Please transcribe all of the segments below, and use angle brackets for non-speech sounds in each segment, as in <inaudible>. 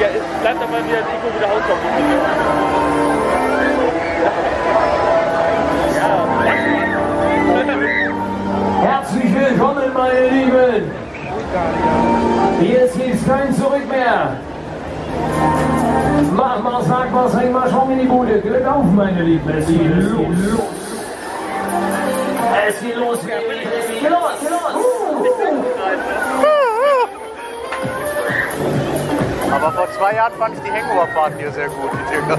Ja, es bleibt aber wieder, dass Nico wieder rauskommt. Herzlich willkommen, meine Lieben. Jetzt gibt's kein Zurück mehr. Mach mal, sag mal, sag mal, schau in die Bude. Glück auf, meine Lieben. Es geht los. Es geht los. Es geht los. Es geht los. Aber vor zwei Jahren fand ich die Hangoverfahrt hier sehr gut, die Dinger.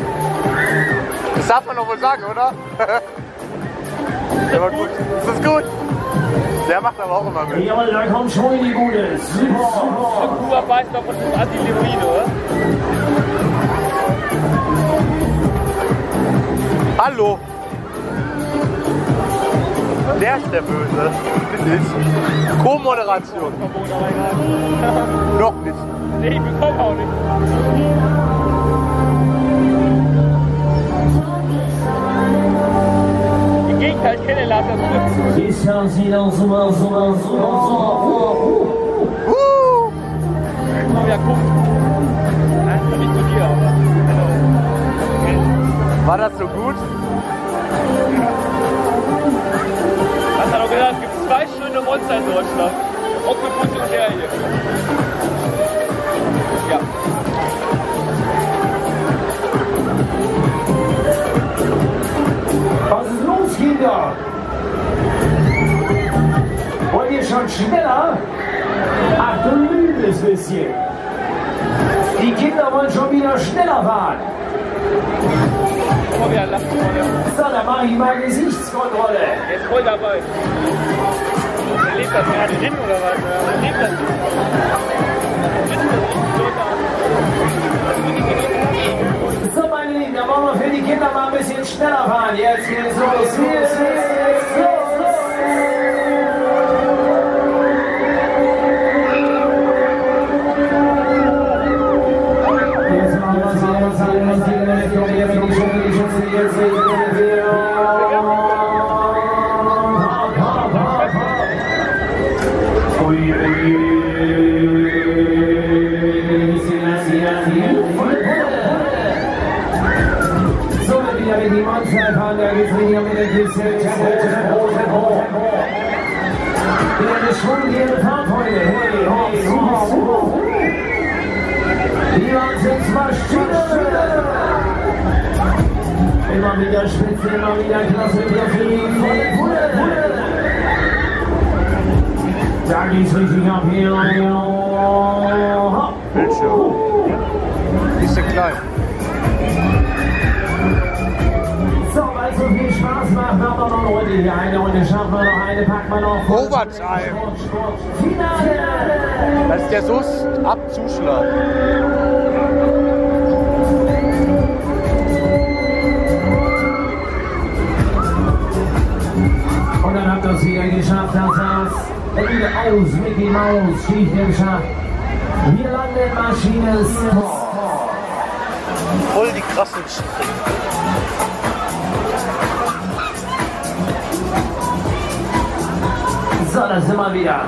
Das darf man doch wohl sagen, oder? <laughs> Der war gut. Das ist gut. Der macht aber auch immer mit. Jawohl, da kommt schon in die Bude. Super. Kuba weiß doch von dem Antileuride, oder? Hallo! Der ist der Böse. Ich. Co-Moderation. Noch nicht. Nee, ich bekomme auch nicht. Im Gegenteil, ich kenne Lars das nicht. Ist ja wieder Deutschland. Oktopus und der hier. Ja. Was ist los, Kinder? Wollt ihr schon schneller? Ach du liebes bisschen. Die Kinder wollen schon wieder schneller fahren. So, dann mache ich mal Gesichtskontrolle. Ist voll dabei. Er lebt das gerade hin oder was? Er lebt das. So, meine Lieben, dann wollen wir für die Kinder mal ein bisschen schneller fahren. Jetzt geht's los. Hier ist los. Jetzt machen wir sie, jetzt haben wir sie, jetzt kommen jetzt die Schüsse, die Schüsse, jetzt sind wir. Die Monster fahren, da geht's wieder mit der Kiste. Tempo, Tempo, Tempo. Wieder eine schwungende Fahrt heute. Hey, hey, super, super. Die Wahnsinnsmaschine. Immer wieder spitze, immer wieder klasse, wir fliegen volle Pulle. Da geht's richtig ab hier. Bildschirm. Bisschen klein. So, weil es so viel Spaß macht, machen wir noch eine Runde hier. Eine Runde schaffen wir noch, eine packen wir noch. Overtime. Finale! Das ist der Sus abzuschlagen. Und dann habt ihr es wieder geschafft, das Ende aus, Mickey Maus, Schicht geschafft. Wir landen Maschine Sport. Voll die krassen Schritte. So, da sind wir wieder.